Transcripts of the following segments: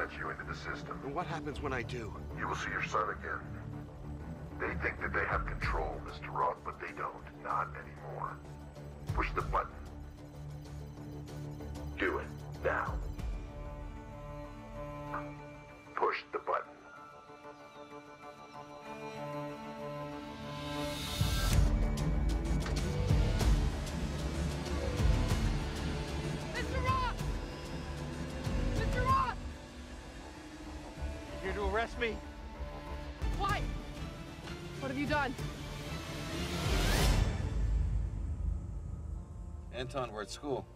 sent you into the system. And what happens when I do? You will see your son again. They think that they have control, Mr. Roth, but they don't. Not anymore. Push the button. Arrest me? Why? What have you done? Anton, we're at school.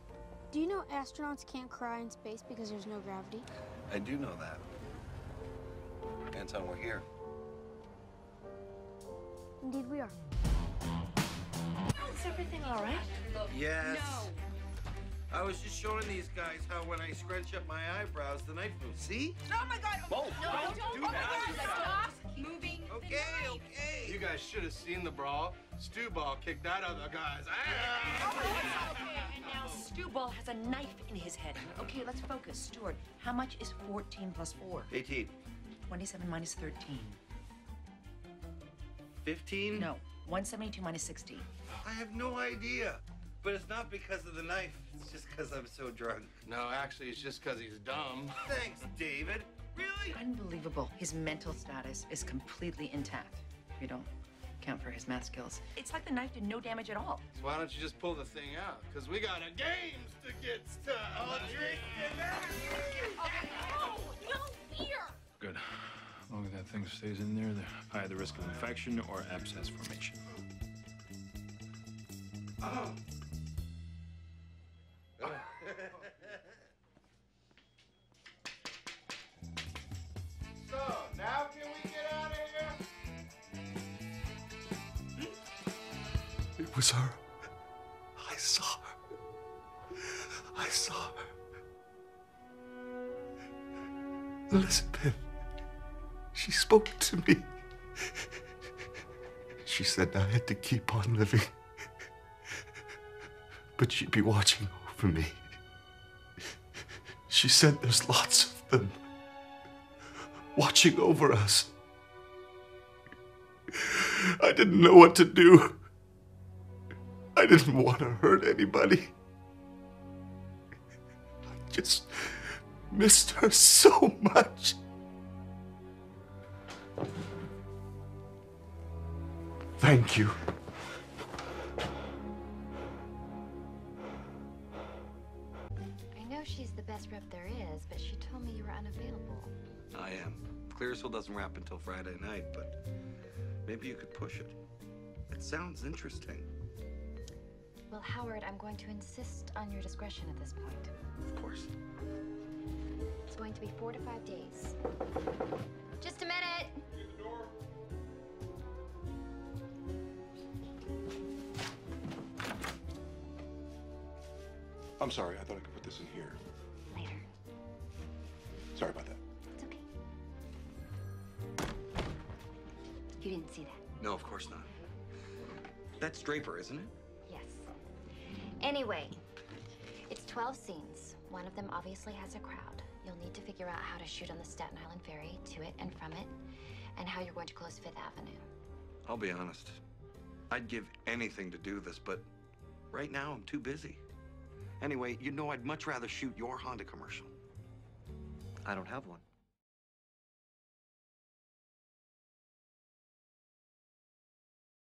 Do you know astronauts can't cry in space because there's no gravity? I do know that. Anton, we're here. Indeed, we are. Is everything all right? Yes. I was just showing these guys how when I scrunch up my eyebrows, the knife moves. See? Oh my god! Whoa, no, don't don't, do oh that. my god! Stop moving. Okay, okay. You guys should have seen the brawl. Stu Ball kicked that other guy's ah! oh, ass. And now Stu Ball has a knife in his head. Okay, let's focus. Stuart, how much is 14 plus 4? 18. 27 minus 13. 15? No, 172 minus 16. I have no idea. But it's not because of the knife. It's just because I'm so drunk. No, actually, it's just because he's dumb. Thanks, David. Really? Unbelievable. His mental status is completely intact. If you don't count for his math skills. It's like the knife did no damage at all. So why don't you just pull the thing out? Because we got a games to get to. I'll drink No, no fear! Good. As long as that thing stays in there, the higher the risk of infection or abscess formation. So, It was her. I saw her. I saw her. Elizabeth. She spoke to me. She said I had to keep on living. But she'd be watching over me. She said there's lots of them watching over us. I didn't know what to do. I didn't want to hurt anybody. I just missed her so much. Thank you. I know she's the best rep there is, but she told me you were unavailable. I am. Clearsville doesn't wrap until Friday night, but maybe you could push it. It sounds interesting. Well, Howard, I'm going to insist on your discretion at this point. Of course. It's going to be four to five days. Just a minute. I'm sorry, I thought I could put this in here. Later. Sorry about that. It's okay. You didn't see that. No, of course not. That's Draper, isn't it? Yes. Anyway, it's 12 scenes. One of them obviously has a crowd. You'll need to figure out how to shoot on the Staten Island ferry, to it and from it, and how you're going to close Fifth Avenue. I'll be honest. I'd give anything to do this, but right now I'm too busy. Anyway, you know I'd much rather shoot your Honda commercial. I don't have one.